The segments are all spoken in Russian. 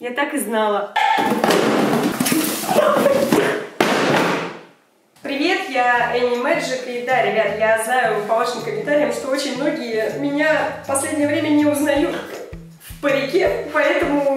Я так и знала. Привет, я Энни Мэджик, и да, ребят, я знаю по вашим комментариям, что очень многие меня в последнее время не узнают в парике, поэтому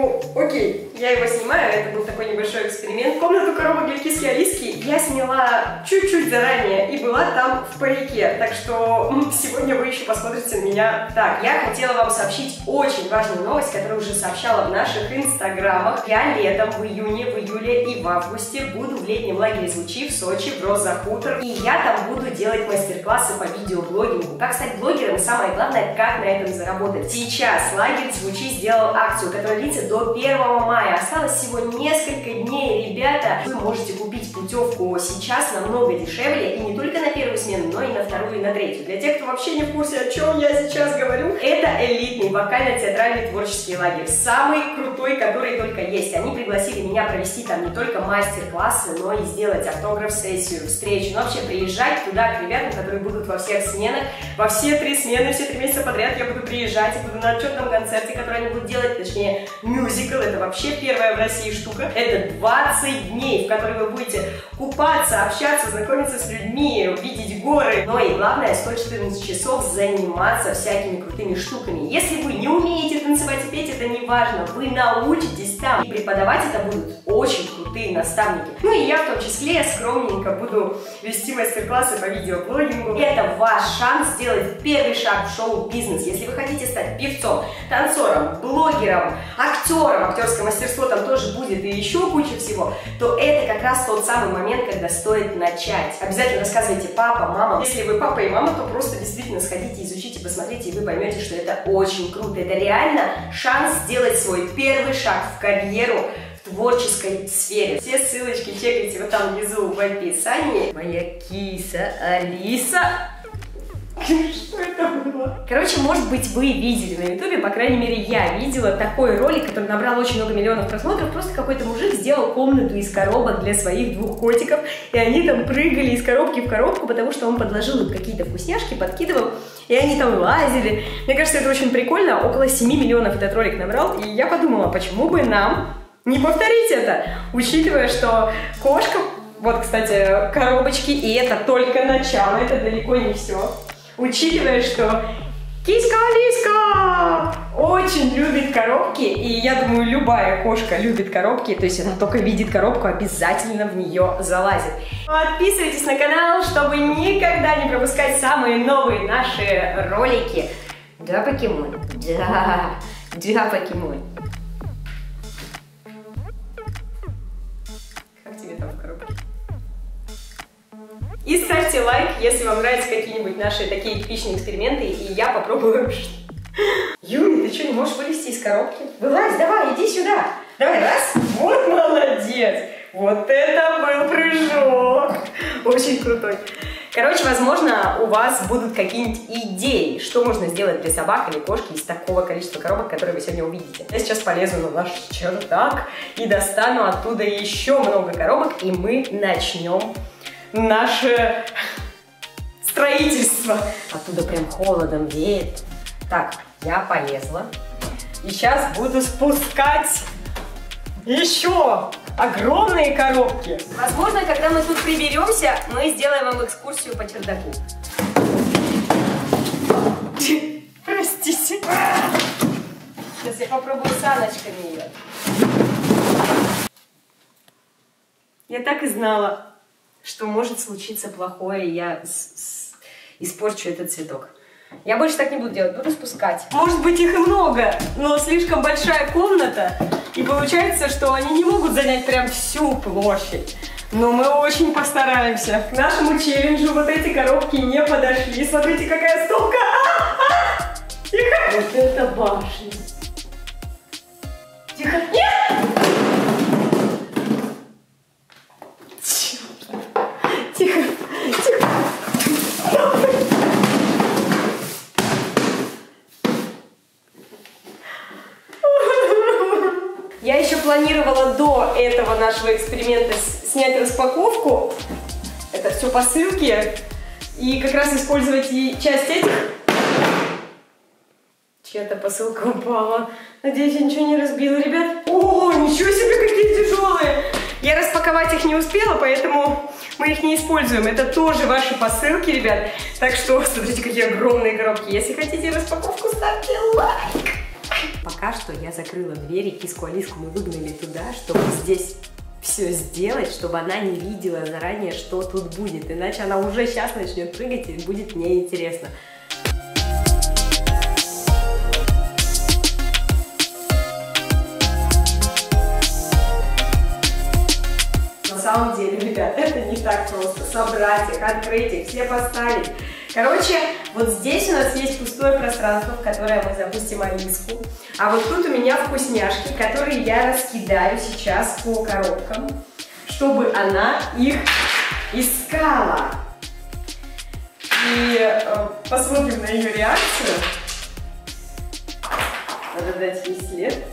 окей, я его снимаю, это был такой небольшой эксперимент. Комнату коробок для киски Алиски я сняла чуть-чуть заранее и была там в парике, так что сегодня вы еще посмотрите на меня так. Я хотела вам сообщить очень важную новость, которую уже сообщала в наших инстаграмах. Я летом, в июне, в июле и в августе буду в летнем лагере Звучи в Сочи, в Роза Хутор, и я там буду делать мастер-классы по видеоблогингу. Как стать блогером, самое главное, как на этом заработать. Сейчас лагерь Звучи сделал акцию, которая длится до 1 мая. Осталось всего несколько дней, ребята. Вы можете купить путевку сейчас намного дешевле, и не только на первую смену, но вторую и на третью. Для тех, кто вообще не в курсе, о чем я сейчас говорю, это элитный вокально-театральный творческий лагерь. Самый крутой, который только есть. Они пригласили меня провести там не только мастер-классы, но и сделать автограф-сессию, встречу. Ну, вообще приезжать туда к ребятам, которые будут во всех сменах, во все три смены, все три месяца подряд я буду приезжать и буду на отчетном концерте, который они будут делать, точнее, мюзикл, это вообще первая в России штука. Это 20 дней, в которые вы будете купаться, общаться, знакомиться с людьми, видеть горы. Но и главное, 114 часов заниматься всякими крутыми штуками. Если вы не умеете танцевать и петь, это не важно, вы научитесь там. И преподавать это будут очень крутые наставники. Ну и я в том числе скромненько буду вести мастер-классы по видеоблогингу. Это ваш шанс сделать первый шаг в шоу-бизнес. Если вы хотите стать певцом, танцором, блогером, актером, актерское мастерство там тоже будет и еще куча всего, то это как раз тот самый момент, когда стоит начать. Обязательно рассказывайте папа, мама. Если вы папа и мама, то просто действительно сходите, изучите, посмотрите, и вы поймете, что это очень круто. Это реально шанс сделать свой первый шаг в карьеру в творческой сфере. Все ссылочки чекайте вот там внизу в описании. Моя киса Алиса что это было? Короче, может быть, вы видели на ютубе, по крайней мере, я видела такой ролик, который набрал очень много миллионов просмотров. Просто какой-то мужик сделал комнату из коробок для своих двух котиков, и они там прыгали из коробки в коробку, потому что он подложил им какие-то вкусняшки, подкидывал, и они там лазили. Мне кажется, это очень прикольно. Около 7 миллионов этот ролик набрал, и я подумала, почему бы нам не повторить это, учитывая, что кошка вот, кстати, коробочки, и это только начало, это далеко не все учитывая, что киска Алиска очень любит коробки, и я думаю, любая кошка любит коробки, то есть она только видит коробку, обязательно в нее залазит. Подписывайтесь на канал, чтобы никогда не пропускать самые новые наши ролики. Да, покемон? Да, да, покемон. Как тебе там в коробке? И ставьте лайк, если вам нравятся какие-нибудь наши такие эпичные эксперименты, и я попробую. Юля, что, не можешь вылезти из коробки? Вылазь, давай, иди сюда. Давай, раз. Вот молодец. Вот это был прыжок. Очень крутой. Короче, возможно, у вас будут какие-нибудь идеи, что можно сделать для собак или кошки из такого количества коробок, которые вы сегодня увидите. Я сейчас полезу на наш чердак и достану оттуда еще много коробок, и мы начнем наше строительство. Оттуда прям холодом веет. Так, я полезла. И сейчас буду спускать еще огромные коробки. Возможно, когда мы тут приберемся, мы сделаем вам экскурсию по чердаку. Простите. Сейчас я попробую саночками ее. Я так и знала что может случиться плохое, и я испорчу этот цветок. Я больше так не буду делать, буду спускать. Может быть их и много, но слишком большая комната, и получается, что они не могут занять прям всю площадь. Но мы очень постараемся. К нашему челленджу вот эти коробки не подошли. Смотрите, какая стопка! А -а -а! Тихо! Вот это башня! Тихо! Нет! Планировала до этого нашего эксперимента снять распаковку. Это все посылки. И как раз использовать и часть этих Чья-то посылка упала. Надеюсь, я ничего не разбила, ребят. О, ничего себе, какие тяжелые! Я распаковать их не успела, поэтому мы их не используем. Это тоже ваши посылки, ребят. Так что, смотрите, какие огромные коробки. Если хотите распаковку, ставьте лайк. Пока что я закрыла двери, киску Алиску мы выгнали туда, чтобы здесь все сделать, чтобы она не видела заранее, что тут будет. Иначе она уже сейчас начнет прыгать и будет мне интересно. самом деле, ребят, это не просто. Собрать их, открыть их, все поставить. Короче, вот здесь у нас есть пустое пространство, в которое мы запустим Алиску. А вот тут у меня вкусняшки, которые я раскидаю сейчас по коробкам, чтобы она их искала. И э, посмотрим на ее реакцию. Надо дать ей след.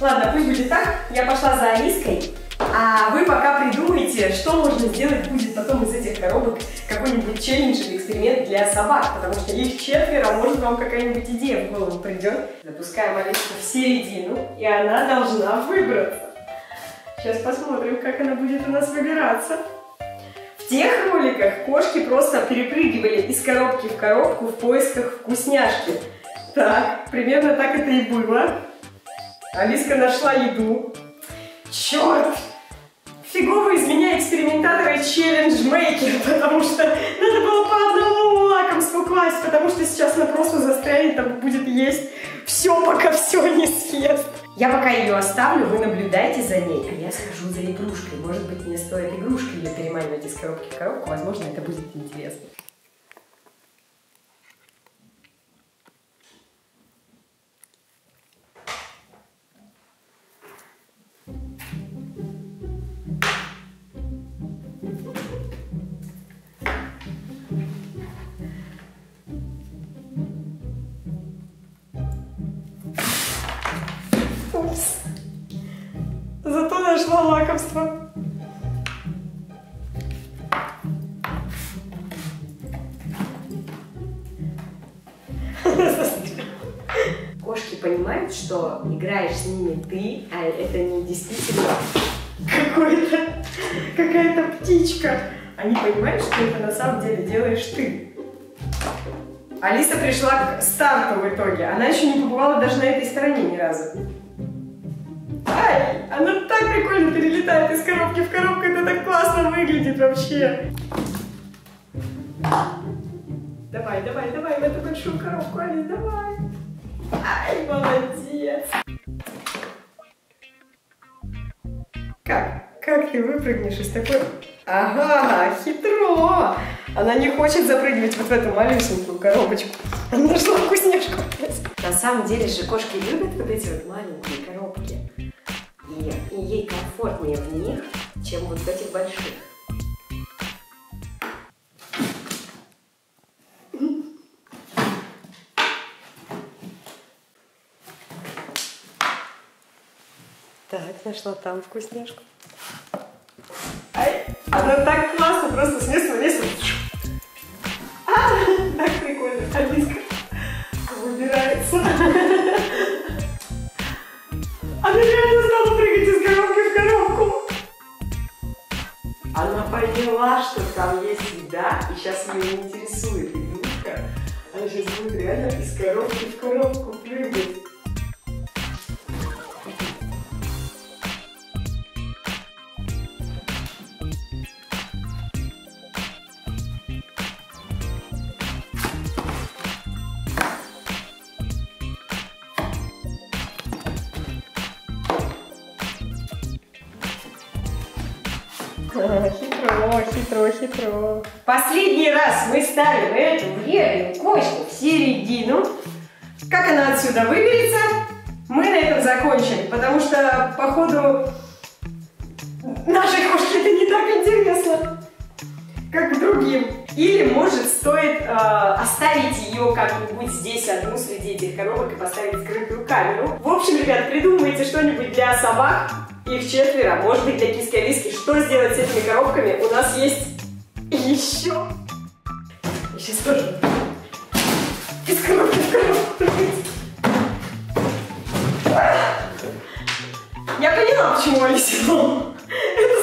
Ладно, пусть будет так. Я пошла за Алиской. А вы пока придумайте, что можно сделать будет потом из этих коробок какой-нибудь челлендж или эксперимент для собак, потому что их четверо, может вам какая-нибудь идея в голову придет. Запускаем Алиску в середину, и она должна выбраться. Сейчас посмотрим, как она будет у нас выбираться. В тех роликах кошки просто перепрыгивали из коробки в коробку в поисках вкусняшки. Так, примерно так это и было. Алиска нашла еду. Черт! Фигово из меня экспериментатора и челлендж-мейкер, потому что надо было по одному лакомству класть, потому что сейчас она просто застрянет, там будет есть все, пока все не съест. Я пока ее оставлю, вы наблюдайте за ней, а я схожу за игрушкой. Может быть, мне стоит игрушкой ее переманивать из коробки в коробку, возможно, это будет интересно. Нашла лакомство. Кошки понимают, что играешь с ними ты, а это не действительно какая-то птичка. Они понимают, что это на самом деле делаешь ты. Алиса пришла к старту в итоге. Она еще не побывала даже на этой стороне ни разу. Ай, она так прикольно перелетает из коробки в коробку, это так классно выглядит вообще. Давай, давай, давай в эту большую коробку, Алис, давай. Ай, молодец. Как? Как ты выпрыгнешь из такой... Ага, хитро! Она не хочет запрыгивать вот в эту малюсенькую коробочку. Она нашла вкусняшку. На самом деле же кошки любят вот эти вот маленькие и, ей комфортнее в них, чем вот в этих больших. Так, нашла там вкусняшку. Ай, она так классно просто с места на место. А, так прикольно. Алиска выбирается. Она реально Она поняла, что там есть еда, и сейчас ее не интересует игрушка. Она сейчас будет реально из коробки в коробку прыгать. Хитро. Последний раз мы ставим эту вредную кочку в середину. Как она отсюда выберется, мы на этом закончим, потому что, походу, нашей кошке это не так интересно, как другим. Или, может, стоит э, оставить ее как-нибудь здесь одну среди этих коробок и поставить скрытую камеру. В общем, ребят, придумайте что-нибудь для собак, их четверо, может быть для киски Алиски. Что сделать с этими коробками? У нас есть и еще... Я сейчас тоже... Из коробки. Я поняла, почему я сидела.